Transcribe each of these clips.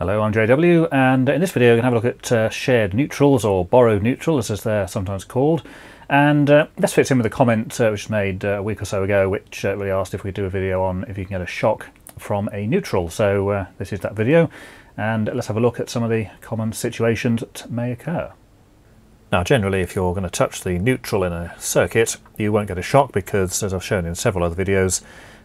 Hello, I'm JW, and in this video we're going to have a look at uh, shared neutrals, or borrowed neutrals as they're sometimes called. And uh, this fits in with a comment uh, which was made uh, a week or so ago, which uh, really asked if we do a video on if you can get a shock from a neutral. So uh, this is that video, and let's have a look at some of the common situations that may occur. Now generally if you're going to touch the neutral in a circuit, you won't get a shock because, as I've shown in several other videos,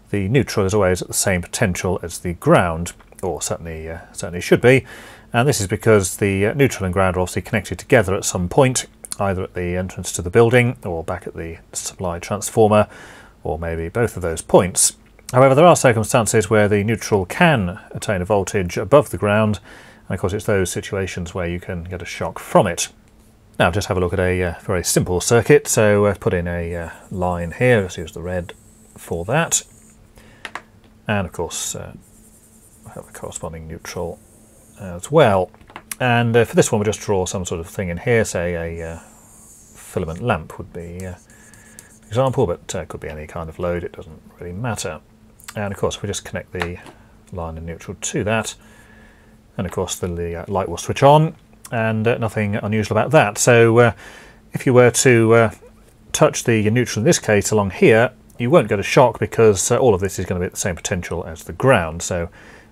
the neutral is always at the same potential as the ground or certainly uh, certainly should be. And this is because the uh, neutral and ground are obviously connected together at some point, either at the entrance to the building or back at the supply transformer, or maybe both of those points. However, there are circumstances where the neutral can attain a voltage above the ground, and of course it's those situations where you can get a shock from it. Now just have a look at a uh, very simple circuit, so uh, put in a uh, line here, let's use the red for that, and of course have a corresponding neutral as well. And uh, for this one, we'll just draw some sort of thing in here, say a uh, filament lamp would be uh, example, but uh, could be any kind of load, it doesn't really matter. And of course, we just connect the line and neutral to that. And of course, the, the uh, light will switch on, and uh, nothing unusual about that. So if you were to touch the neutral in this case along here, you won't get a shock because all of this is going to be at the same potential as the ground. So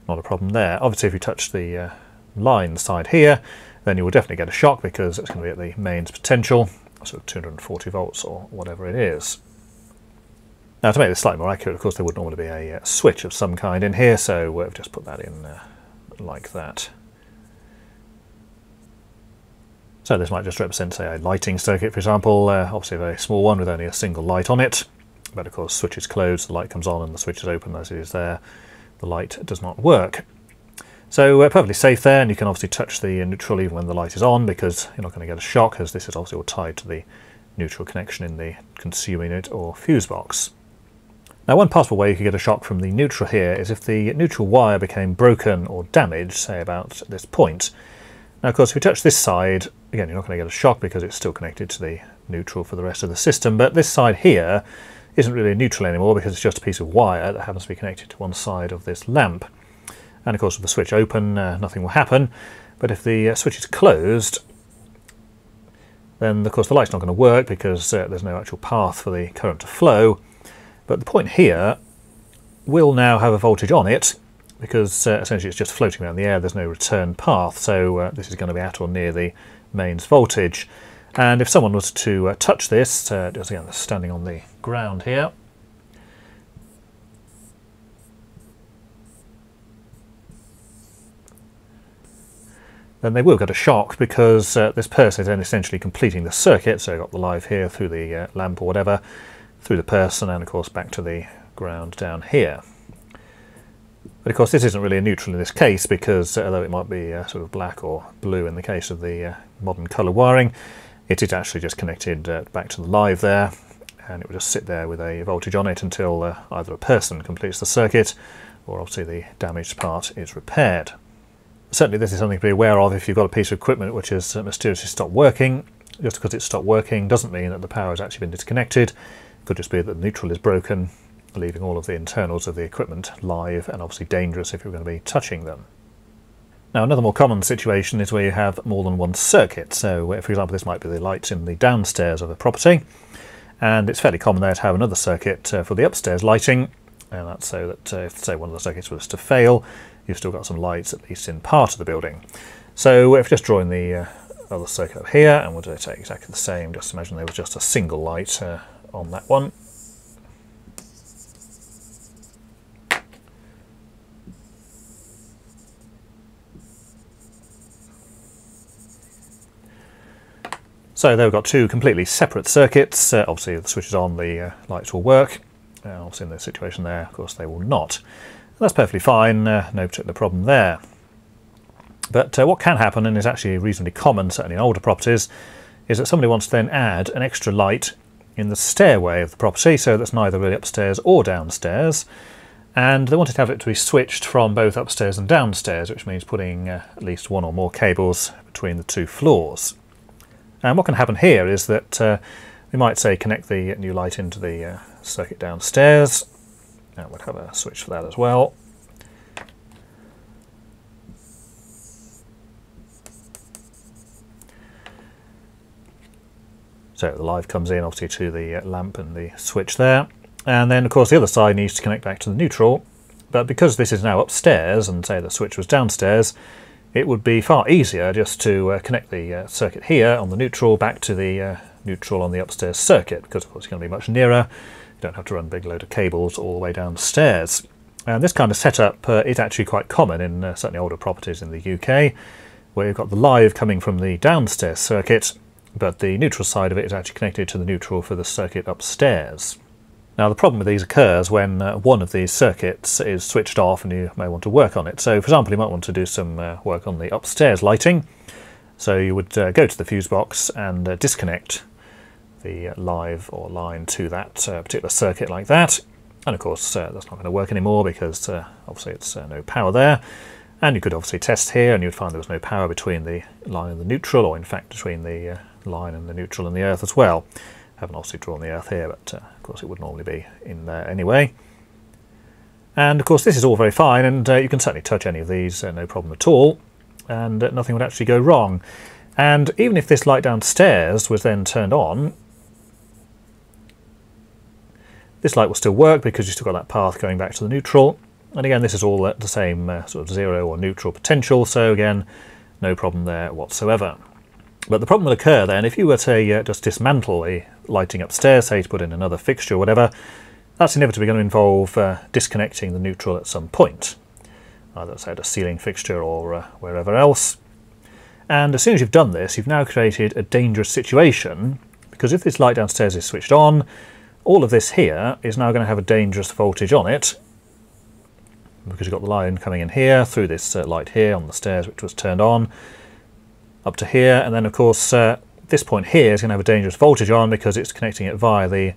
not a problem there. Obviously if you touch the uh, line side here then you will definitely get a shock because it's going to be at the mains potential, so 240 volts or whatever it is. Now to make this slightly more accurate of course there would normally be a uh, switch of some kind in here so we've just put that in uh, like that. So this might just represent say a lighting circuit for example, uh, obviously a very small one with only a single light on it but of course switch is closed, the light comes on and the switch is open as it is there the light does not work. So uh, perfectly safe there, and you can obviously touch the neutral even when the light is on because you're not going to get a shock as this is obviously all tied to the neutral connection in the consumer unit or fuse box. Now one possible way you could get a shock from the neutral here is if the neutral wire became broken or damaged, say about this point. Now of course if you touch this side, again you're not going to get a shock because it's still connected to the neutral for the rest of the system, but this side here isn't really neutral anymore because it's just a piece of wire that happens to be connected to one side of this lamp. And of course with the switch open uh, nothing will happen, but if the uh, switch is closed then of course the light's not going to work because uh, there's no actual path for the current to flow. But the point here will now have a voltage on it because uh, essentially it's just floating around the air, there's no return path, so uh, this is going to be at or near the mains voltage. And if someone was to uh, touch this, uh, just again standing on the ground here, then they will get a shock because uh, this person is then essentially completing the circuit, so you've got the live here through the uh, lamp or whatever, through the person and of course back to the ground down here. But of course this isn't really a neutral in this case because uh, although it might be uh, sort of black or blue in the case of the uh, modern colour wiring, it is actually just connected uh, back to the live there and it will just sit there with a voltage on it until uh, either a person completes the circuit or obviously the damaged part is repaired. Certainly this is something to be aware of if you've got a piece of equipment which has uh, mysteriously stopped working. Just because it's stopped working doesn't mean that the power has actually been disconnected. It could just be that the neutral is broken, leaving all of the internals of the equipment live and obviously dangerous if you're going to be touching them. Now another more common situation is where you have more than one circuit. So for example this might be the lights in the downstairs of a property and it's fairly common there to have another circuit uh, for the upstairs lighting and that's so that uh, if say one of the circuits was to fail you've still got some lights at least in part of the building. So if just drawing the uh, other circuit up here and we'll do it exactly the same just imagine there was just a single light uh, on that one So there we've got two completely separate circuits. Uh, obviously if the switch is on, the uh, lights will work. Uh, obviously in the situation there, of course, they will not. And that's perfectly fine, uh, no particular problem there. But uh, what can happen, and is actually reasonably common, certainly in older properties, is that somebody wants to then add an extra light in the stairway of the property, so that's neither really upstairs or downstairs. And they wanted to have it to be switched from both upstairs and downstairs, which means putting uh, at least one or more cables between the two floors. And what can happen here is that uh, we might say connect the new light into the uh, circuit downstairs. And we'll have a switch for that as well. So the live comes in obviously to the uh, lamp and the switch there. And then of course the other side needs to connect back to the neutral. But because this is now upstairs and say the switch was downstairs, it would be far easier just to uh, connect the uh, circuit here on the neutral back to the uh, neutral on the upstairs circuit because of course it's going to be much nearer. You don't have to run a big load of cables all the way downstairs. And this kind of setup uh, is actually quite common in uh, certainly older properties in the UK where you've got the live coming from the downstairs circuit but the neutral side of it is actually connected to the neutral for the circuit upstairs. Now the problem with these occurs when uh, one of these circuits is switched off and you may want to work on it. So for example you might want to do some uh, work on the upstairs lighting. So you would uh, go to the fuse box and uh, disconnect the uh, live or line to that uh, particular circuit like that. And of course that's not going to work anymore because obviously it's no power there. And you could obviously test here and you'd find there was no power between the line and the neutral or in fact between the line and the neutral and the earth as well. I haven't obviously drawn the earth here, but course it would normally be in there anyway. And of course this is all very fine, and uh, you can certainly touch any of these, uh, no problem at all, and uh, nothing would actually go wrong. And even if this light downstairs was then turned on, this light will still work because you've still got that path going back to the neutral. And again, this is all at the same uh, sort of zero or neutral potential, so again, no problem there whatsoever. But the problem will occur then if you were to uh, just dismantle the lighting upstairs, say to put in another fixture or whatever, that's inevitably going to involve uh, disconnecting the neutral at some point, either say at a ceiling fixture or uh, wherever else. And as soon as you've done this, you've now created a dangerous situation, because if this light downstairs is switched on, all of this here is now going to have a dangerous voltage on it, because you've got the line coming in here through this uh, light here on the stairs which was turned on, up to here. And then of course uh, this point here is going to have a dangerous voltage on because it's connecting it via the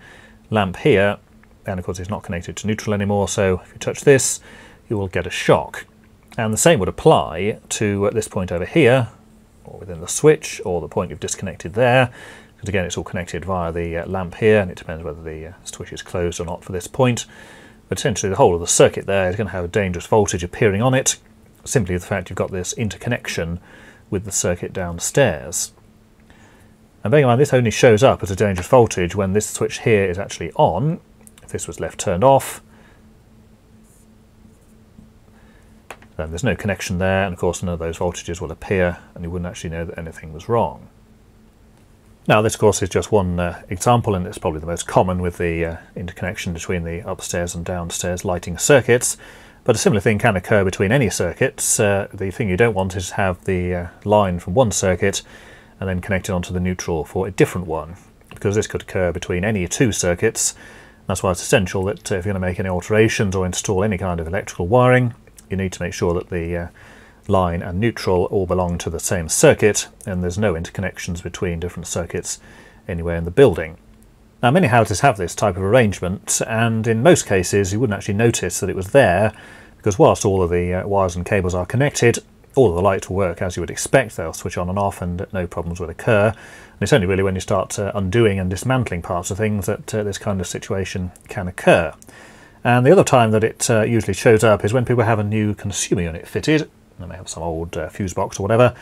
lamp here. And of course it's not connected to neutral anymore. So if you touch this you will get a shock. And the same would apply to uh, this point over here or within the switch or the point you've disconnected there. Because again it's all connected via the uh, lamp here and it depends whether the uh, switch is closed or not for this point. But essentially the whole of the circuit there is going to have a dangerous voltage appearing on it simply the fact you've got this interconnection with the circuit downstairs. And bearing in mind this only shows up as a dangerous voltage when this switch here is actually on. If this was left turned off, then there's no connection there and of course none of those voltages will appear and you wouldn't actually know that anything was wrong. Now this of course is just one uh, example and it's probably the most common with the uh, interconnection between the upstairs and downstairs lighting circuits. But a similar thing can occur between any circuits. Uh, the thing you don't want is to have the uh, line from one circuit and then connect it onto the neutral for a different one, because this could occur between any two circuits. That's why it's essential that uh, if you're going to make any alterations or install any kind of electrical wiring, you need to make sure that the uh, line and neutral all belong to the same circuit and there's no interconnections between different circuits anywhere in the building. Now many houses have this type of arrangement and in most cases you wouldn't actually notice that it was there because whilst all of the uh, wires and cables are connected all of the lights will work as you would expect, they'll switch on and off and no problems will occur. And it's only really when you start uh, undoing and dismantling parts of things that uh, this kind of situation can occur. And the other time that it uh, usually shows up is when people have a new consumer unit fitted, they may have some old uh, fuse box or whatever,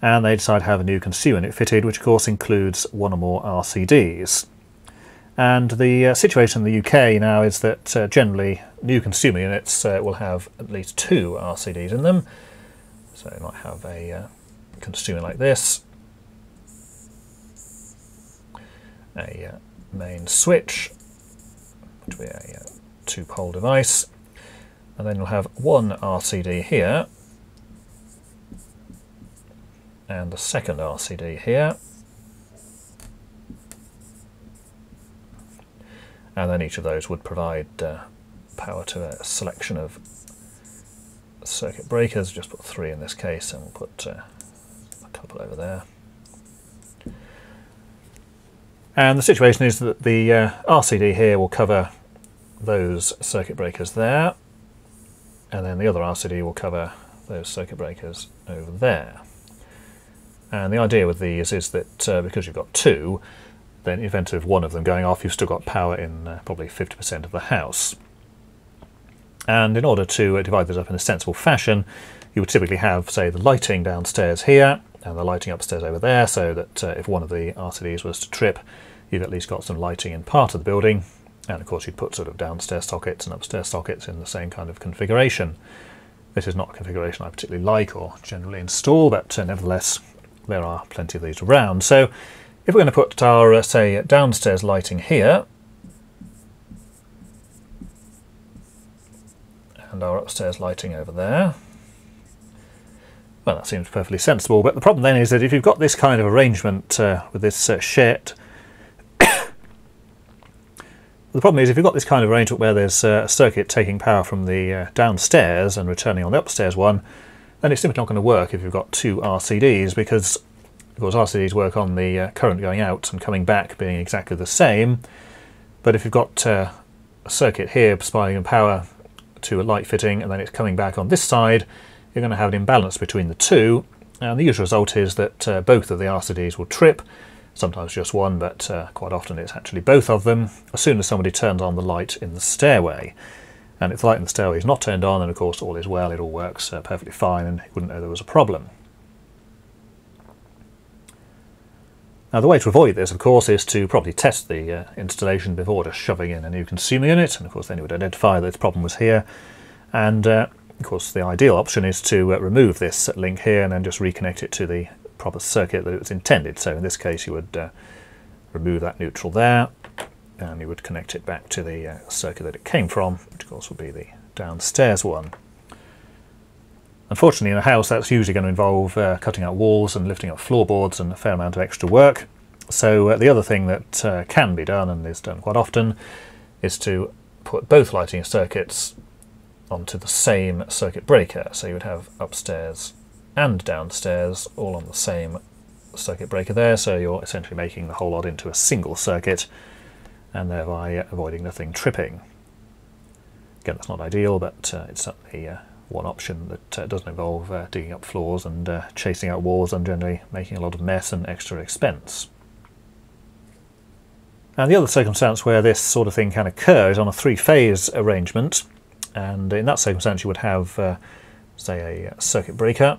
and they decide to have a new consumer unit fitted, which of course includes one or more RCDs. And the uh, situation in the UK now is that uh, generally new consumer units uh, will have at least two RCDs in them. So you might have a uh, consumer like this, a uh, main switch, which will be a uh, two-pole device, and then you'll have one RCD here, and the second RCD here, and then each of those would provide uh, power to a selection of circuit breakers. Just put three in this case, and we'll put uh, a couple over there. And the situation is that the uh, RCD here will cover those circuit breakers there, and then the other RCD will cover those circuit breakers over there. And the idea with these is that uh, because you've got two, then of one of them going off, you've still got power in uh, probably 50% of the house. And in order to uh, divide this up in a sensible fashion, you would typically have, say, the lighting downstairs here and the lighting upstairs over there, so that uh, if one of the RCDs was to trip, you've at least got some lighting in part of the building. And of course you'd put sort of downstairs sockets and upstairs sockets in the same kind of configuration. This is not a configuration I particularly like or generally install, but uh, nevertheless there are plenty of these around. So if we're going to put our, uh, say, downstairs lighting here, and our upstairs lighting over there, well, that seems perfectly sensible. But the problem then is that if you've got this kind of arrangement uh, with this uh, shed, the problem is if you've got this kind of arrangement where there's uh, a circuit taking power from the uh, downstairs and returning on the upstairs one, then it's simply not going to work if you've got two RCDs because, of course, RCDs work on the uh, current going out and coming back being exactly the same. But if you've got uh, a circuit here supplying power to a light fitting and then it's coming back on this side, you're going to have an imbalance between the two. And the usual result is that uh, both of the RCDs will trip, sometimes just one, but uh, quite often it's actually both of them, as soon as somebody turns on the light in the stairway. And if the light in the stairway is not turned on, then of course all is well, it all works uh, perfectly fine, and you wouldn't know there was a problem. Now the way to avoid this, of course, is to probably test the uh, installation before just shoving in a new consumer unit, and of course then you would identify that the problem was here, and uh, of course, the ideal option is to uh, remove this link here and then just reconnect it to the proper circuit that it was intended. So in this case, you would uh, remove that neutral there and you would connect it back to the uh, circuit that it came from, which of course would be the downstairs one. Unfortunately, in a house, that's usually going to involve uh, cutting out walls and lifting up floorboards and a fair amount of extra work. So uh, the other thing that uh, can be done, and is done quite often, is to put both lighting circuits onto the same circuit breaker. So you would have upstairs and downstairs all on the same circuit breaker there. So you're essentially making the whole lot into a single circuit and thereby avoiding nothing tripping. Again, that's not ideal, but uh, it's certainly uh, one option that uh, doesn't involve uh, digging up floors and uh, chasing out walls and generally making a lot of mess and extra expense. And the other circumstance where this sort of thing can occur is on a three-phase arrangement. And in that circumstance you would have uh, say a circuit breaker.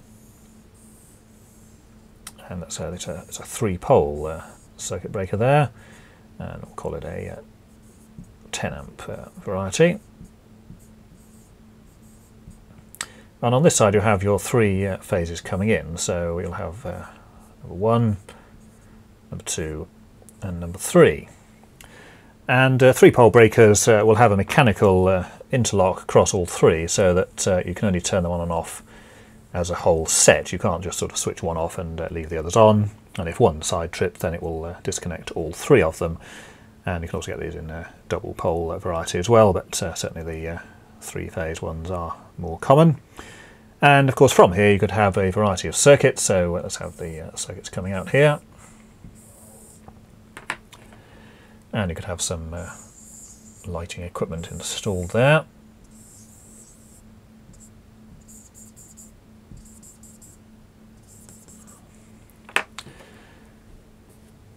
And that's a, it's a, a three pole uh, circuit breaker there. And we'll call it a uh, 10 amp uh, variety and on this side you'll have your three uh, phases coming in so you'll have uh, number one number two and number three and three pole breakers will have a mechanical interlock across all three so that uh, you can only turn them on and off as a whole set. You can't just sort of switch one off and uh, leave the others on. And if one side trips, then it will uh, disconnect all three of them. And you can also get these in a double pole uh, variety as well, but uh, certainly the uh, three phase ones are more common. And of course from here you could have a variety of circuits, so uh, let's have the uh, circuits coming out here. And you could have some uh, lighting equipment installed there.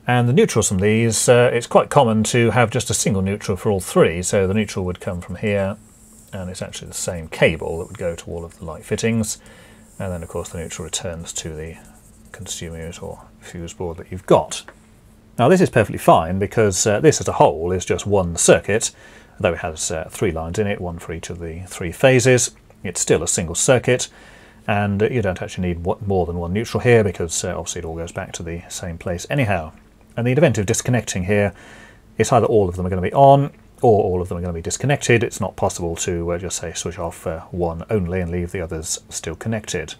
And the neutrals from these, uh, it's quite common to have just a single neutral for all three. So the neutral would come from here, and it's actually the same cable that would go to all of the light fittings. And then, of course, the neutral returns to the consumer unit or fuse board that you've got. Now this is perfectly fine because uh, this as a whole is just one circuit, though it has uh, three lines in it, one for each of the three phases. It's still a single circuit and you don't actually need more than one neutral here because uh, obviously it all goes back to the same place anyhow. And the event of disconnecting here, it's either all of them are going to be on or all of them are going to be disconnected. It's not possible to uh, just say switch off uh, one only and leave the others still connected.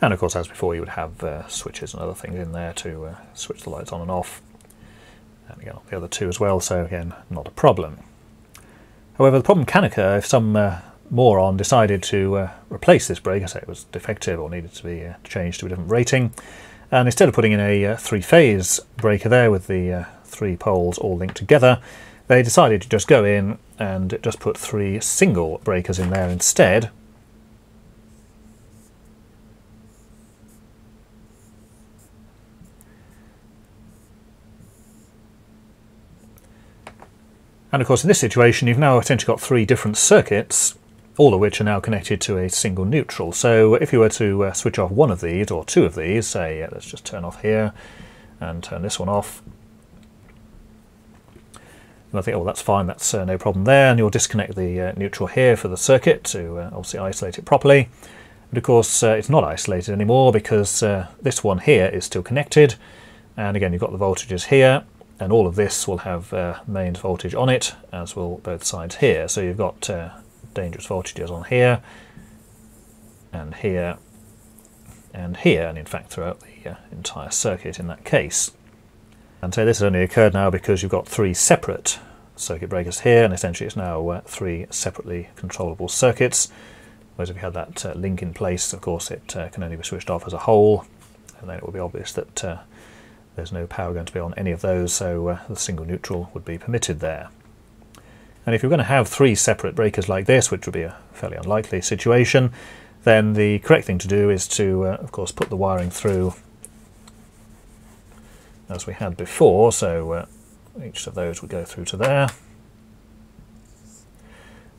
And of course, as before, you would have uh, switches and other things in there to uh, switch the lights on and off. And again, the other two as well, so again, not a problem. However, the problem can occur if some uh, moron decided to uh, replace this breaker, say it was defective or needed to be changed to a different rating, and instead of putting in a three-phase breaker there with the three poles all linked together, they decided to just go in and just put three single breakers in there instead, And of course in this situation you've now essentially got three different circuits, all of which are now connected to a single neutral. So if you were to uh, switch off one of these, or two of these, say uh, let's just turn off here and turn this one off, And I think, oh, that's fine, that's uh, no problem there. And you'll disconnect the uh, neutral here for the circuit to uh, obviously isolate it properly. But of course, uh, it's not isolated anymore because uh, this one here is still connected. And again, you've got the voltages here, and all of this will have uh, mains voltage on it, as will both sides here. So you've got dangerous voltages on here, and here, and here, and in fact throughout the entire circuit in that case. And so this has only occurred now because you've got three separate circuit breakers here, and essentially it's now uh, three separately controllable circuits. Whereas if you had that uh, link in place, of course, it uh, can only be switched off as a whole, and then it will be obvious that uh, there's no power going to be on any of those, so uh, the single neutral would be permitted there. And if you're going to have three separate breakers like this, which would be a fairly unlikely situation, then the correct thing to do is to, uh, of course, put the wiring through as we had before, so uh, each of those would go through to there.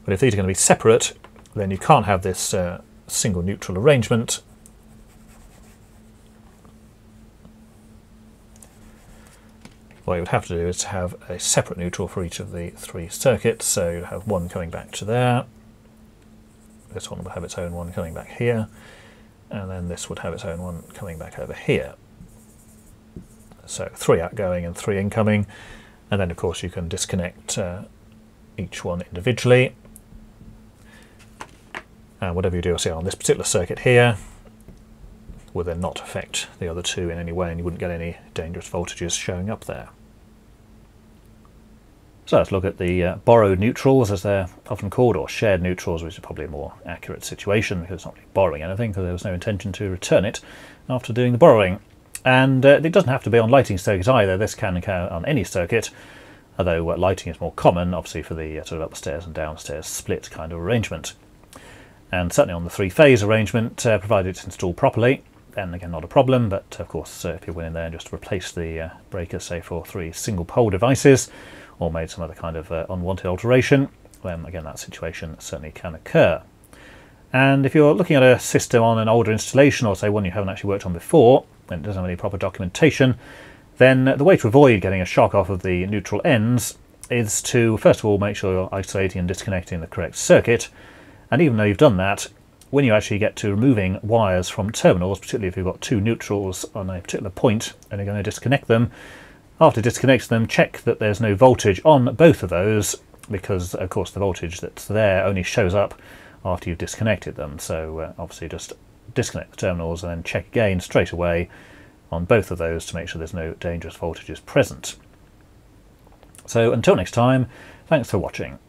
But if these are going to be separate, then you can't have this uh, single neutral arrangement. What you would have to do is to have a separate neutral for each of the three circuits, so you have one coming back to there, this one will have its own one coming back here, and then this would have its own one coming back over here. So three outgoing and three incoming. And then of course you can disconnect uh, each one individually. And whatever you do, say on this particular circuit here, will then not affect the other two in any way and you wouldn't get any dangerous voltages showing up there. So let's look at the uh, borrowed neutrals, as they're often called, or shared neutrals, which is probably a more accurate situation because it's not really borrowing anything, because there was no intention to return it after doing the borrowing. And uh, it doesn't have to be on lighting circuit either. This can occur on any circuit, although uh, lighting is more common, obviously, for the uh, sort of upstairs and downstairs split kind of arrangement. And certainly on the three-phase arrangement, uh, provided it's installed properly, then again, not a problem. But of course, uh, if you went in there and just replaced the uh, breakers, say for three single-pole devices, or made some other kind of unwanted alteration, then again, that situation certainly can occur. And if you're looking at a system on an older installation, or say one you haven't actually worked on before, and it doesn't have any proper documentation, then the way to avoid getting a shock off of the neutral ends is to first of all make sure you're isolating and disconnecting the correct circuit. And even though you've done that, when you actually get to removing wires from terminals, particularly if you've got two neutrals on a particular point and you're going to disconnect them, after disconnecting them, check that there's no voltage on both of those because, of course, the voltage that's there only shows up after you've disconnected them. So uh, obviously just disconnect the terminals and then check again straight away on both of those to make sure there's no dangerous voltages present. So until next time, thanks for watching.